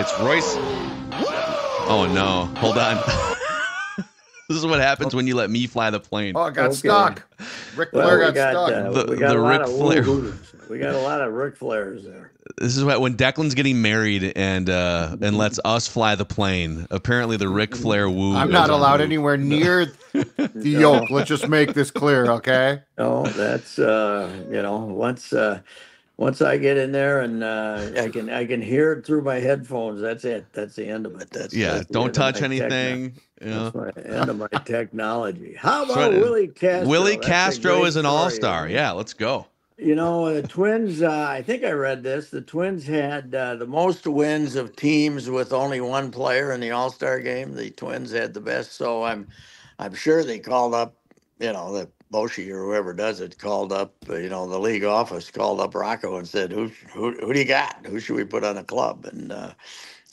It's Reusse. Oh no! Hold on. this is what happens when you let me fly the plane. Oh, it got Okay. stuck. Rick Well, Flair we got, got, stuck. uh, The- we got the a lot of Flair- woo-hoos. We got a lot of Ric Flairs there. This is what when Declan's getting married and uh and lets us fly the plane. Apparently, the Ric Flair woo. I'm not allowed loop. anywhere near the yoke. Let's just make this clear, okay? No, that's uh, you know, once uh, once I get in there and uh, I can I can hear it through my headphones. That's it. That's the end of it. That's Yeah, that's don't touch my techno- anything. You? That's my end of my technology. How about right. Willi Castro? Willi That's Castro is an all star. Yeah, let's go. You know, the Twins, uh, I think I read this. The Twins had uh, the most wins of teams with only one player in the All Star game. The Twins had the best. So I'm I'm sure they called up, you know, the Bochy or whoever does it called up, you know, the league office called up Rocco and said, who, who, who do you got? Who should we put on the club? And, uh,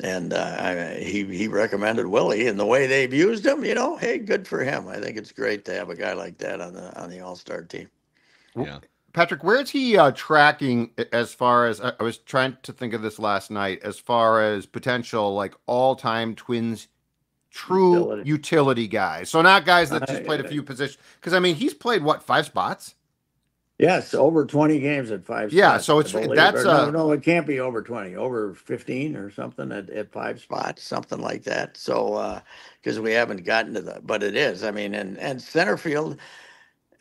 and uh, I, he he recommended Willi, and the way they've used him, you know, hey, good for him. I think it's great to have a guy like that on the on the All Star team. Yeah. Patrick, where's he uh, tracking as far as I I was trying to think of this last night, as far as potential like all time Twins true utility, Utility. guys? So not guys that just played a few positions. Because I mean, he's played what five spots? Yes, over 20 games at five Yeah, spots, so it's- that's, Or no, uh, no, it can't be over 20, over 15 or something at, at five spots, something like that. So, uh, because we haven't gotten to that, but it is. I mean, and, and center field,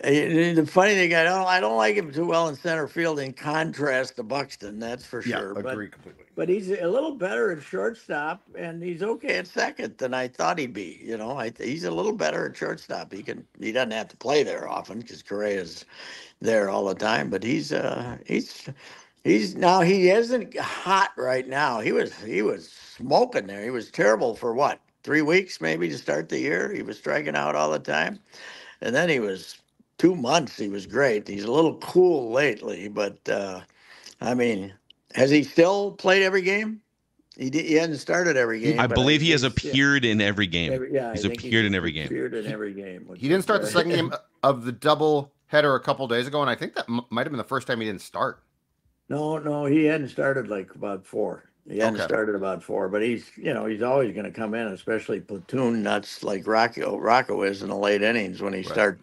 the funny thing, I don't, I don't like him too well in center field in contrast to Buxton, that's for sure. But, completely. but he's a little better at shortstop, and he's okay at second than I thought he'd be. You know, I, he's a little better at shortstop. He can, he doesn't have to play there often because Correa's there all the time. But he's, uh, he's, he's now he isn't hot right now. He was, he was smoking there. He was terrible for what three weeks maybe to start the year. He was striking out all the time, and then he was two months. He was great. He's a little cool lately, but uh, I mean. Has he still played every game? He did, he hasn't started every game. I but believe he has think- yeah, appeared in every game. every- yeah, he's think appeared in every game. Appeared in every game. He didn't start the second game of the double header a couple days ago, and I think that m- might have been the first time he didn't start. No, no, he hadn't started like about four. He hadn't Okay. started about four, but he's you know he's always going to come in, especially platoon nuts like Rocco Rocco is in the late innings when he Right. start.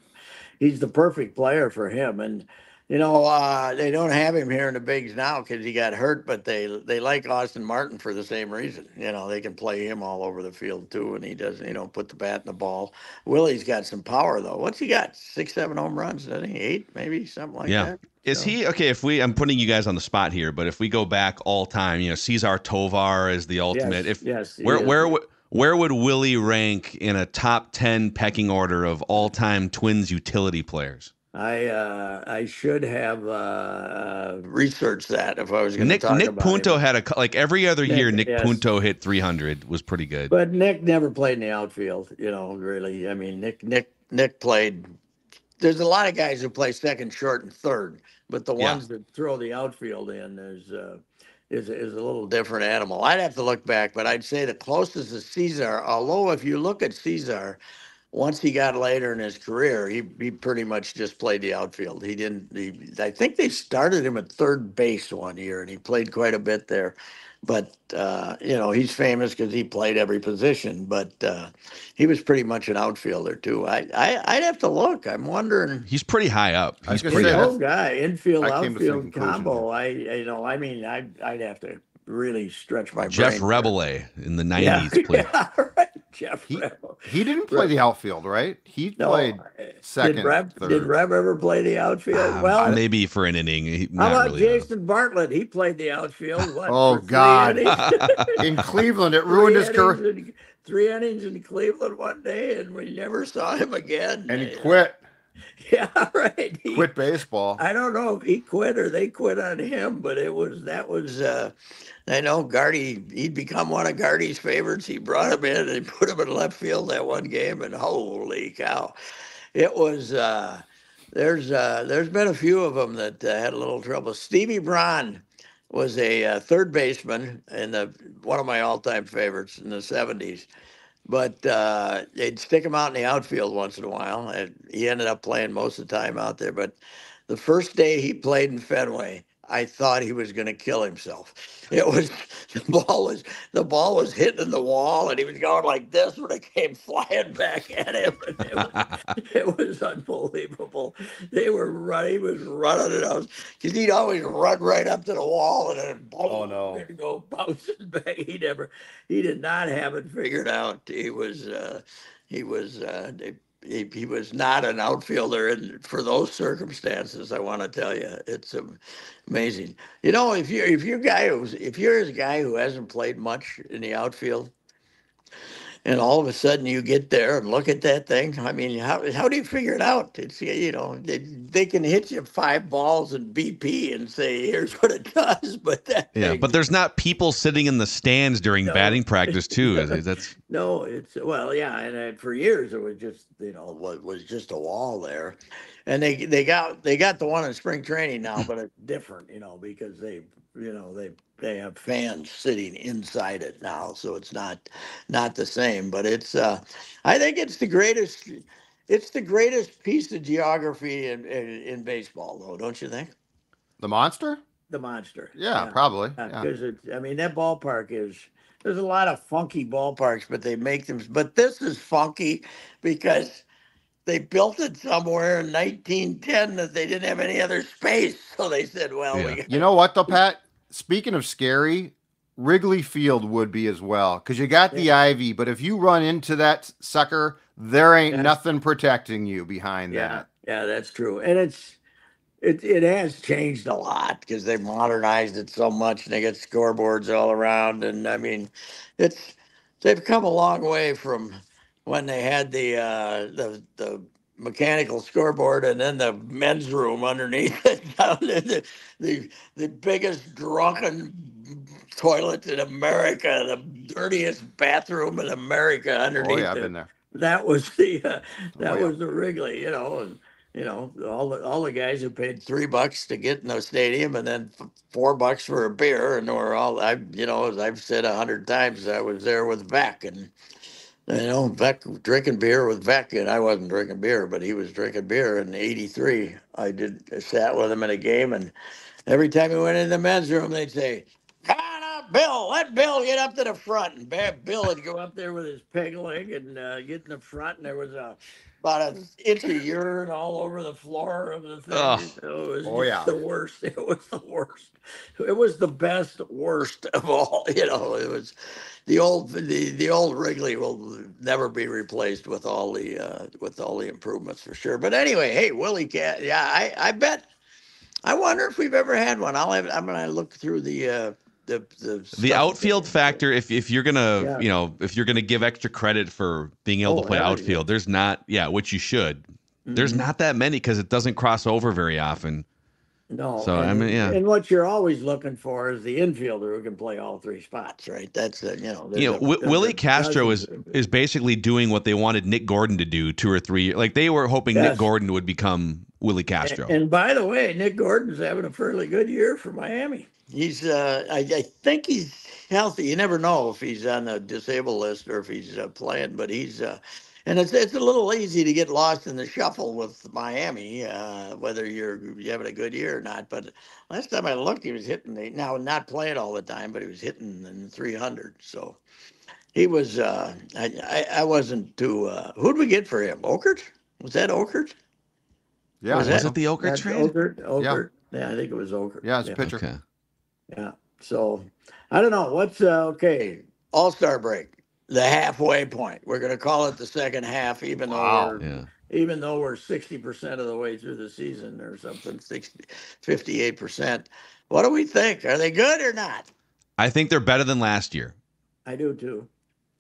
He's the perfect player for him, and you know uh, they don't have him here in the bigs now because he got hurt, but they they like Austin Martin for the same reason. You know they can play him all over the field too, and he doesn't you know put the bat in the ball. Willi's got some power though. What's he got? Six, seven home runs? I think eight, maybe something like Yeah. that. Is So- he okay? If we, I'm putting you guys on the spot here, but if we go back all time, you know, Cesar Tovar is the ultimate. Yes, if yes, he where where where would Willi rank in a top ten pecking order of all time Twins utility players? I uh, I should have uh, uh, researched that if I was going to Nick talk Nick about Punto had a like every other Nick, year. Nick yes. Punto hit 300 was pretty good. But Nick never played in the outfield. You know, really. I mean, Nick Nick Nick played. There's a lot of guys who play second, short, and third, but the Yeah. ones that throw the outfield in is uh, is is a little different animal. I'd have to look back, but I'd say the closest is Cesar. Although if you look at Cesar, once he got later in his career, he, he pretty much just played the outfield. He didn't. He, I think they started him at third base one year, and he played quite a bit there. But uh, you know, he's famous because he played every position. But uh, he was pretty much an outfielder too. I, I I'd have to look. I'm wondering. He's pretty high up. He's gonna pretty say, high. Old guy, infield, I came to the same outfield combo. I you know, I mean, I I'd have to really stretch my Jeff brain. Reboulet in the 90s Yeah, played. yeah, right. Jeff He- Rebel. He didn't play Right. the outfield, right? He No, played uh, second, Did Reb, third. did Reb ever play the outfield? Ah, well, maybe for an inning. he- how not about really, though. Jason Bartlett? He played the outfield. What, Oh, God. in Cleveland. It ruined his career, in- Three innings in Cleveland one day, and we never saw him again. and he quit. Yeah, right. He- Quit baseball. I don't know if he quit or they quit on him, but it was that was. uh I know Gardy. He'd become one of Gardy's favorites. He brought him in and he put him in left field that one game, and holy cow, it was. uh There's uh there's been a few of them that uh, had a little trouble. Stevie Braun was a uh, third baseman and the one of my all-time favorites in the 70s but uh, they'd stick him out in the outfield once in a while and he ended up playing most of the time out there but the first day he played in fenway I thought he was going to kill himself. It was the ball was the ball was hitting the wall, and he was going like this when it came flying back at him. And it, was, it was unbelievable. They were running, he was running it out because he'd always run right up to the wall and then boom, Oh, no. go bouncing back. He never, he did not have it figured out. He was, uh, he was, uh, they- he, he was not an outfielder, and for those circumstances, I want to tell you, it's amazing. You know, if you if you're a guy who's if you're a guy who hasn't played much in the outfield, and all of a sudden you get there and look at that thing. I mean, how how do you figure it out? It's you know they, they can hit you five balls in BP and say here's what it does, but that yeah, thing- but there's not people sitting in the stands during No. batting practice too. Is it? That's No, it's well, yeah, and uh, for years it was just you know what was just a wall there, and they they got they got the one in spring training now, but it's different, you know, because they you know they they have fans sitting inside it now, so it's not not the same. But it's uh, I think it's the greatest. It's the greatest piece of geography in, in, in baseball, though, don't you think? The monster? The monster. Yeah, probably. Yeah. because it's I mean that ballpark is there's a lot of funky ballparks, but they make them but this is funky because they built it somewhere in 1910 that they didn't have any other space. So they said, well, Yeah. we You know what though, Pat? Speaking of scary, Wrigley Field would be as well because you got the ivy, but if you run into that sucker, there ain't Yeah. nothing protecting you behind yeah, that. yeah, that's true. And it's it it has changed a lot because they've modernized it so much and they get scoreboards all around. And I mean, it's they've come a long way from when they had the uh the the mechanical scoreboard and then the men's room underneath it the, the the biggest drunken toilet in America, the dirtiest bathroom in America underneath Oh yeah, I've it been there. that was the uh, that Oh, yeah. was the Wrigley, you know, and you know all the all the guys who paid three bucks to get in the stadium and then f- four bucks for a beer, and we're all I you know as I've said a hundred times I was there with Beck and. You know, Beck drinking beer with Beck, and I wasn't drinking beer, but he was drinking beer in '83. I did I sat with him in a game, and every time he went in the men's room, they'd say, Come on Bill. Let Bill get up to the front. And Bill would go up there with his peg leg and uh, get in the front, and there was a about an inch of urine all over the floor of the thing. Ugh. It was Oh, yeah. the worst. It was the worst. It was the best worst of all. You know, it was the old the the old Wrigley will never be replaced with all the uh, with all the improvements for sure. But anyway, hey, Willi Cat, yeah, I I bet. I wonder if we've ever had one. I'll have. I'm gonna look through the uh, the the the outfield that- factor. If if you're gonna Yeah. you know if you're gonna give extra credit for being able Oh, to play outfield, there's not yeah, which you should. There's Mhm. not that many because it doesn't cross over very often. No. So, I and- mean, yeah. And what you're always looking for is the infielder who can play all three spots, right? That's uh, you know. you know, there's w- there's Willi Castro is is basically doing what they wanted Nick Gordon to do two or three. Like they were hoping Nick Gordon would become Willi Castro. And, and by the way, Nick Gordon's having a fairly good year for Miami. He's, uh, I, I think he's healthy. You never know if he's on the disabled list or if he's uh, playing, but he's, uh, and it's it's a little easy to get lost in the shuffle with Miami, uh, whether you're you having a good year or not. But last time I looked, he was hitting the now not playing all the time, but he was hitting in the 300. So he was. Uh, I, I I wasn't too. Uh, who'd we get for him? Okert? Was that Okert? Yeah, Was was that- know. it the Oker That's trade? Okert, Okert. Yeah. I think it was Okert. Yeah, it's a pitcher. Okay. Yeah. So I don't know. What's uh, okay? All Star break, the halfway point. We're gonna call it the second half, even Wow. though we're Yeah. even though we're sixty percent of the way through the season or something, 60, 58 percent. What do we think? Are they good or not? I think they're better than last year. I do too.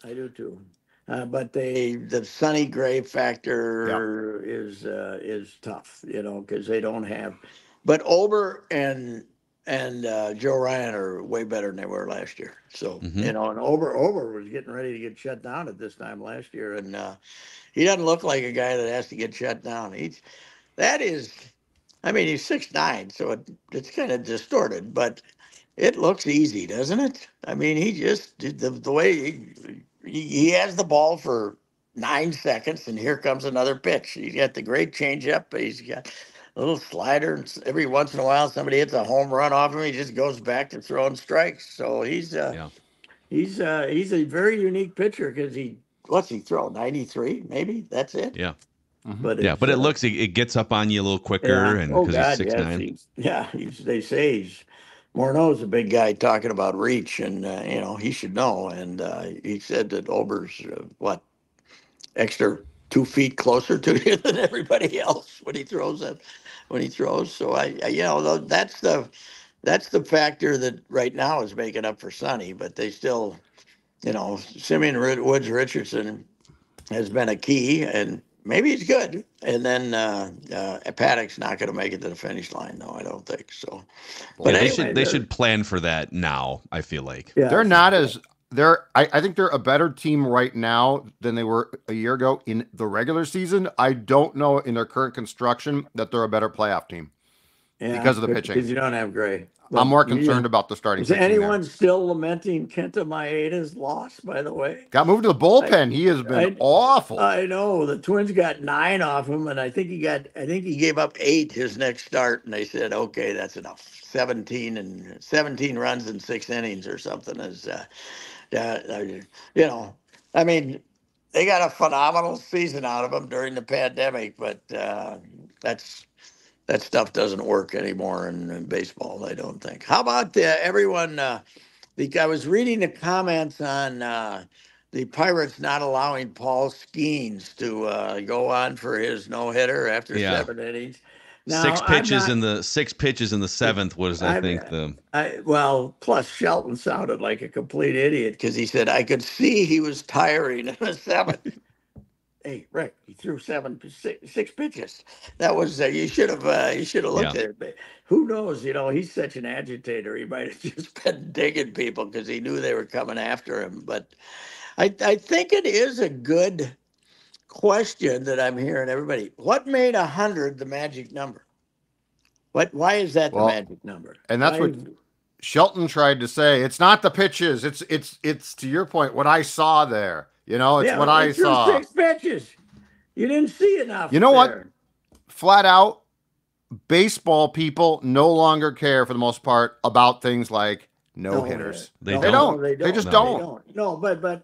I do too. Uh, but they the Sonny Gray factor is uh, is tough, you know, because they don't have. But Ober and and uh, Joe Ryan are way better than they were last year. So Mhm. you know, and Ober Ober was getting ready to get shut down at this time last year, and uh, he doesn't look like a guy that has to get shut down. He's that is, I mean, he's six nine, so it, it's kind of distorted, but it looks easy, doesn't it? I mean, he just the the way he, he, he has the ball for nine seconds, and here comes another pitch. He's got the great changeup. He's got little slider. And every once in a while, somebody hits a home run off him. He just goes back to throwing strikes. So he's uh, Yeah. he's uh, he's a very unique pitcher because he what's he throw ninety three maybe that's it. Yeah. But Yeah, but it uh, looks it, it gets up on you a little quicker, yeah. and oh because God, he's six yes, nine. he's- yeah, he's, they say he's Morneau's a big guy talking about reach, and uh, you know he should know. And uh, he said that Ober's uh, what extra two feet closer to you than everybody else when he throws it when he throws. So I, I you know that's the that's the factor that right now is making up for Sonny, but they still, you know, Simeon Rid- Woods Richardson has been a key, and maybe he's good. And then uh, uh, Paddock's not going to make it to the finish line, though. I don't think so. Yeah, But they should they should plan for that now. I feel like. Yeah, They're not as they're I, I think they're a better team right now than they were a year ago in the regular season. I don't know in their current construction that they're a better playoff team. Yeah, because of the pitching. Because you don't have Gray. I'm more concerned yeah. about the starting Is pitching. there. anyone still lamenting Kenta Maeda's loss? By the way, Got moved to the bullpen. he has been I- awful. I know the Twins got nine off him, and I think he got. I think he gave up eight his next start, and they said, "Okay, that's enough. Seventeen and seventeen runs in six innings or something." Is, uh, uh, you know, I mean, they got a phenomenal season out of him during the pandemic, but uh, that's that stuff doesn't work anymore in, in baseball. I don't think. How about uh, everyone? Uh, the, I was reading the comments on. Uh, the Pirates not allowing Paul Skenes to uh, go on for his no hitter after Yeah. seven innings. Now, six pitches not- in the six pitches in the seventh was I I'm- think the I, well, plus Shelton sounded like a complete idiot because he said I could see he was tiring in the seventh. Hey, Rick, he threw seven, six, six pitches. That was uh, you should have uh, you should have looked Yeah. at it. But who knows? You know, he's such an agitator. He might have just been digging people because he knew they were coming after him. But I I think it is a good question that I'm hearing everybody. What made a hundred the magic number? What? Why is that Well, the magic number? and that's Why what- Shelton tried to say it's not the pitches. It's it's it's to your point. What I saw there. You know, it's Yeah, what they I threw saw. Six pitches. You didn't see enough. You know what? Flat out, baseball people no longer care for the most part about things like no hitters. They They don't. They, They just They don't. No, but but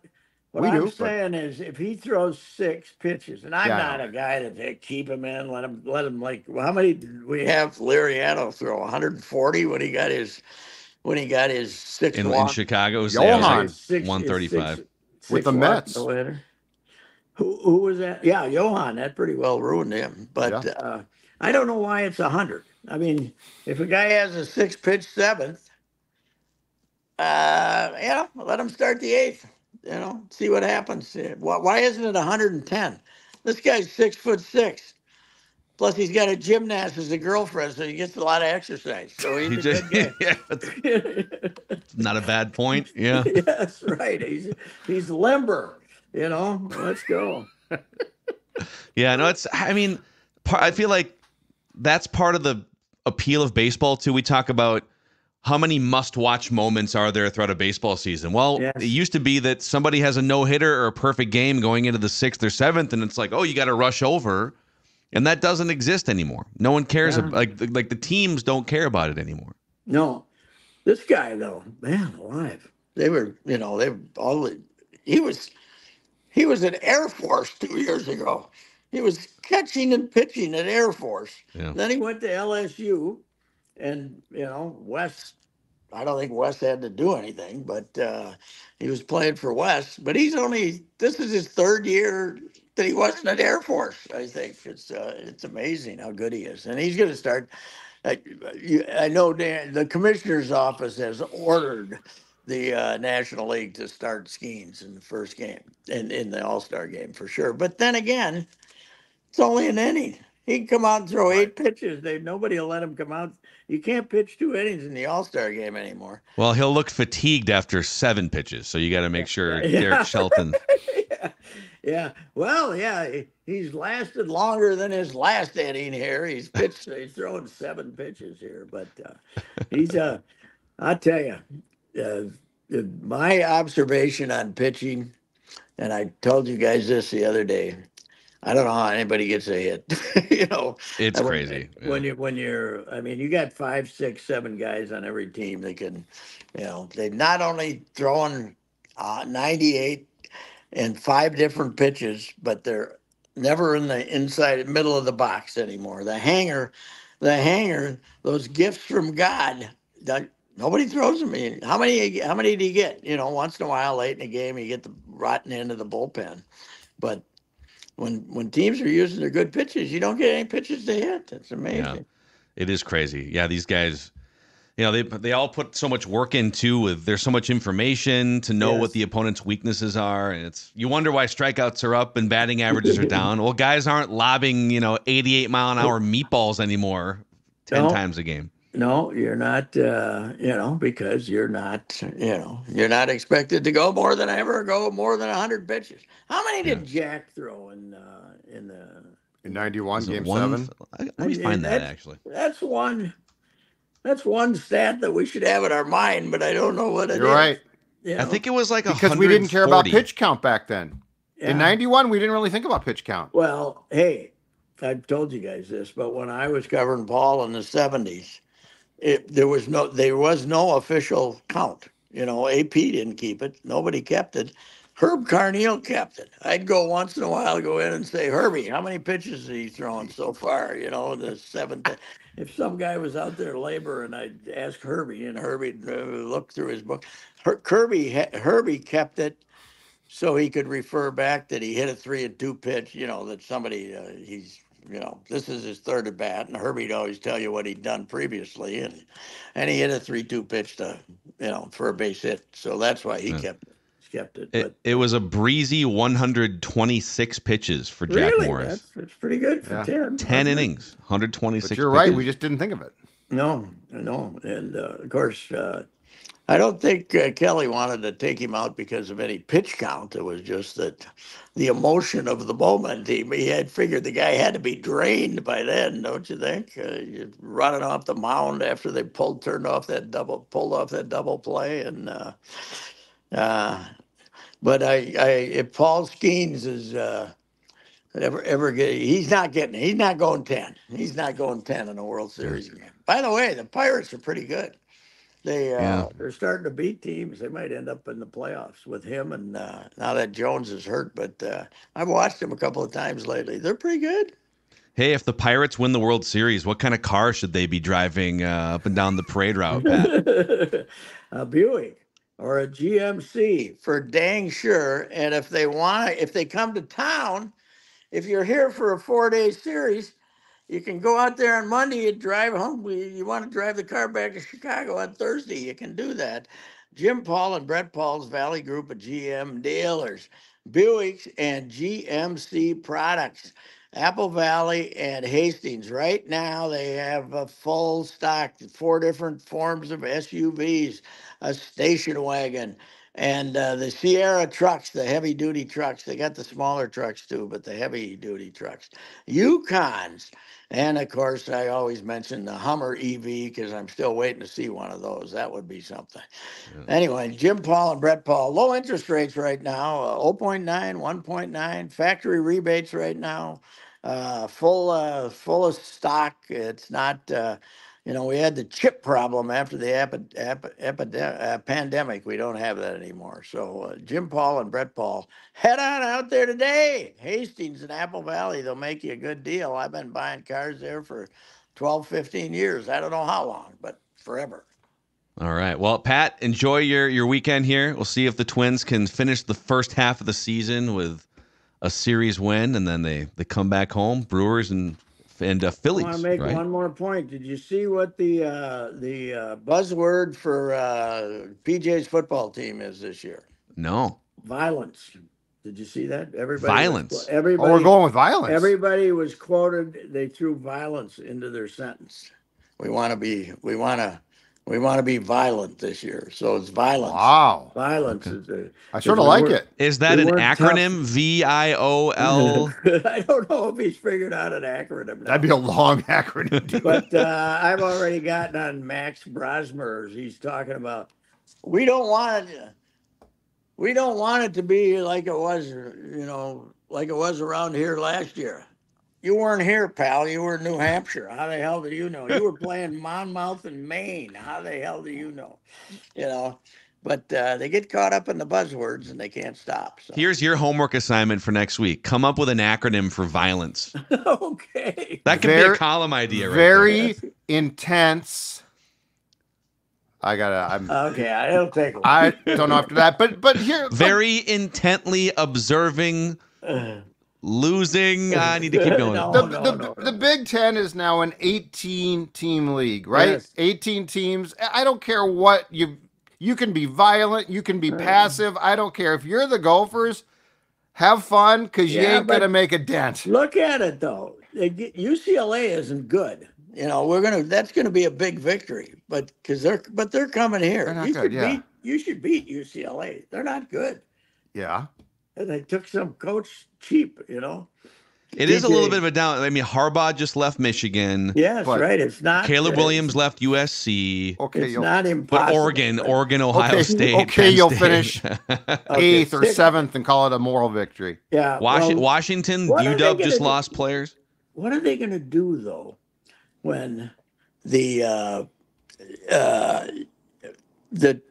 what We I'm do, but- saying is, if he throws six pitches, and I'm Yeah, not a guy that hey, keep him in, let him let him like. Well, how many did we have Liriano throw 140 when he got his when he got his six in, in? Chicago. was- Johan. yeah, was like 135. six- With the Mets. no-hitter. Who who was that? Yeah, Johan. That pretty well ruined him. But Yeah. uh, I don't know why it's a hundred. I mean, if a guy has a six pitch seventh, uh, know, let him start the eighth. You know, see what happens. Why, why isn't it 110? This guy's six foot six. Plus, he's got a gymnast as a girlfriend, so he gets a lot of exercise. So he's He a just, good yeah, that's not a bad point. Yeah. Yes, right. He's he's limber. You know, let's go. Yeah, no, it's. I mean, par- I feel like that's part of the appeal of baseball too. We talk about how many must-watch moments are there throughout a baseball season. Well, Yes. it used to be that somebody has a no-hitter or a perfect game going into the sixth or seventh, and it's like, oh, you got to rush over, and that doesn't exist anymore. No one cares. Yeah. ab- like like the teams don't care about it anymore. No, this guy though, man, alive. They were, you know, they were all. the- He was, he was at Air Force two years ago. He was catching and pitching at Air Force. Yeah. Then he went to LSU, and you know, West. I don't think West had to do anything, but uh, he was playing for West. But he's only this is his third year that he wasn't at Air Force. I think it's uh, it's amazing how good he is, and he's going to start. I, you, I know Dan, the commissioner's office has ordered the uh, National League to start Skenes in the first game and in the All Star game for sure. But then again, it's only an inning. He can come out and throw eight pitches. They nobody will let him come out. You can't pitch two innings in the All Star game anymore. Well, he'll look fatigued after seven pitches, so you got to make sure Yeah. Derek Shelton. yeah. Yeah. Well, yeah, he's lasted longer than his last inning here. He's pitched, he's thrown seven pitches here, but uh, he's, uh, I tell you, uh, my observation on pitching, and I told you guys this the other day. I don't know how anybody gets a hit. you know, It's when- crazy. when Yeah. you when you're. I mean, you got five, six, seven guys on every team. that can, you know, they not only throwing uh, 98 and five different pitches, but they're never in the inside middle of the box anymore. The hanger, the hanger, those gifts from God. That, nobody throws them in. How many? How many do you get? You know, once in a while, late in the game, you get the rotten end of the bullpen, but. When, when teams are using their good pitches, you don't get any pitches to hit. It's amazing. It is crazy. Yeah, these guys, you know, they they all put so much work into with there's so much information to know Yes. what the opponent's weaknesses are, and it's you wonder why strikeouts are up and batting averages are down. Well, guys aren't lobbing you know 88 mile an hour meatballs anymore ten No. times a game. No, you're not. Uh, you know, because you're not. You know, you're not expected to go more than ever go more than hundred pitches. How many did Jack throw in uh, in the? In 91, game one- seven. Let me find that that's- actually. That's one. That's one stat that we should have in our mind, but I don't know what it is. You're right. you I think it was like a Because we didn't care about pitch count back then. Yeah. In 91, we didn't really think about pitch count. Well, hey, I've told you guys this, but when I was covering Paul in the seventies, it there was no there was no official count. You know, AP didn't keep it. Nobody kept it. Herb Carneal kept it. I'd go once in a while, go in and say, Herbie, how many pitches has he thrown so far? You know, the seventh. If some guy was out there laboring, and I'd ask Herbie, and Herbie'd uh, look through his book. Her, Kirby, Herbie kept it so he could refer back that he hit a three and two pitch. You know that somebody uh, he's you know this is his third at bat, and Herbie'd always tell you what he'd done previously, and and he hit a three two pitch to you know for a base hit. So that's why he Yeah. kept it. Kept it. It, But it was a breezy 126 pitches for Jack really, Morris. that's, that's pretty good for Yeah. ten. 10 wasn't it? innings, 126 But you're right. We just didn't think of it. No, no, and uh, of course. Uh, I don't think uh, Kelly wanted to take him out because of any pitch count. It was just that the emotion of the moment. He, he had figured the guy had to be drained by then, don't you think? Uh, you're running off the mound after they pulled, turned off that double, pulled off that double play, and uh, uh, but I, I, if Paul Skenes is uh, ever ever get, he's not getting, he's not going ten. He's not going ten in a World Series game. By the way, the Pirates are pretty good. They uh, Yeah. they're starting to beat teams. They might end up in the playoffs with him. And uh, now that Jones is hurt, but uh, I've watched him a couple of times lately. They're pretty good. Hey, if the Pirates win the World Series, what kind of car should they be driving uh, up and down the parade route, Pat? a Buick or a GMC for dang sure. And if they want to, if they come to town, if you're here for a four day series, you can go out there on Monday and drive home. You you want to drive the car back to Chicago on Thursday, you can do that. Jim Paul and Brett Paul's Valley Group of GM dealers, Buicks and GMC products. Apple Valley and Hastings. Right now, they have a full stock, four different forms of SUVs, a station wagon, and uh, the Sierra trucks, the heavy duty trucks. They got the smaller trucks too, but the heavy duty trucks, Yukons. And of course, I always mention the Hummer EV because I'm still waiting to see one of those. That would be something. Anyway, Jim Paul and Brett Paul, low interest rates right now uh, 0.9, 1.9, factory rebates right now, uh, full, uh, full of stock. It's not, uh, you know, we had the chip problem after the epi- epi- epide- uh, pandemic. We don't have that anymore. So, uh, Jim Paul and Brett Paul, head on out there today. Hastings and Apple Valley, they'll make you a good deal. I've been buying cars there for 12, 15 years. I don't know how long, but forever. All right. Well, Pat, enjoy your, your weekend here. We'll see if the Twins can finish the first half of the season with a series win, and then they, they come back home, Brewers and and uh, I want to make right? one more point. Did you see what the uh, the uh, buzzword for uh, PJ's football team is this year? No. Violence. Did you see that? Everybody. was- Violence. Oh, everybody. we're going with violence. Everybody was quoted. They threw violence into their sentence. We want to be. We want to. We want to be violent this year. So it's violence. Wow. Violence is. A, I sort of like it. Is that an acronym? V I O L. I don't know if he's figured out an acronym. now. That'd be a long acronym. but uh, I've already gotten on Max Brosmer's. He's talking about we don't want we don't want it to be like it was, you know, like it was around here last year. You weren't here, pal. You were in New Hampshire. How the hell do you know? You were playing Monmouth and Maine. How the hell do you know? You know, but uh, they get caught up in the buzzwords and they can't stop. So. Here's your homework assignment for next week. Come up with an acronym for violence. okay. That could be a column idea right Very intense. I gotta. I'm. Okay, it'll take. a I don't know after that, but but here. there. Very intently observing, Uh, losing. I need to keep going. No. the, no, the, no, the. Big Ten is now an 18 team league, right? Yes. 18 teams. I don't care what you you can be violent, you can be Right. passive. I don't care if you're the Gophers. Have fun because you ain't gonna make a dent. Look at it though. UCLA isn't good. You know, we're gonna. That's gonna be a big victory. But because they're, but they're coming here. They're not you good, should yeah. beat. You should beat UCLA. They're not good. Yeah. And they took some coach cheap. You know. It is a little bit of a down. I mean, Harbaugh just left Michigan. Yes, But- right. It's not. Caleb it's- Williams left USC. Okay, It's you'll not But impossible. Oregon, but- Oregon, Ohio Okay, State. okay, Penn you'll State. finish Okay, eighth or seventh and call it a moral victory. Yeah. Washi- well, Washington, what are they UW just gonna do? lost players. what are they going to do though when the uh, uh, the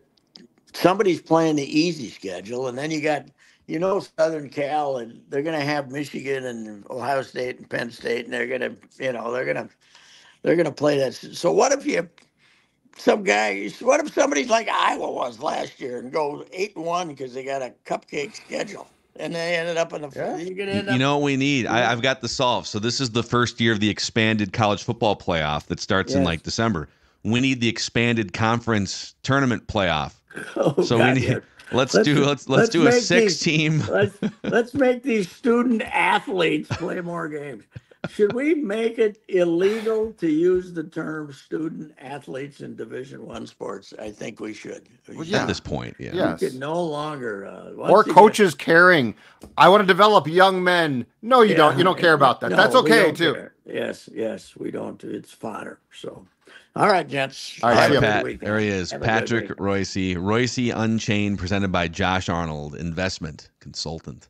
somebody's playing the easy schedule and then you got you know southern cal and they're going to have michigan and ohio state and penn state and they're going to you know they're going to they're going to play that so what if you some guy what if somebody's like iowa was last year and goes eight and one because they got a cupcake schedule and they ended up in the Yeah. you're going to You, end you up know what we need? I, I've got the solve. So this is the first year of the expanded college football playoff that starts in like December. We need the expanded conference tournament playoff. oh, So God, we yeah. Need let's, Let's- do let's let's, let's do a six these- team. let's let's make these student athletes play more games. Should we make it illegal to use the term student athletes in Division One sports? I think we should. We Well, should. yeah. At this point, yeah. Yes. We could no longer. Uh, once or you get- coaches caring. I want to develop young men. No, you don't. You don't care about that. No, That's okay too. care. Yes, yes, we don't. It's fodder. So, all right, gents. All right, All Have right, a good Pat. There he is. Have Patrick. Reusse. Reusse Unchained, presented by Josh Arnold, investment consultant.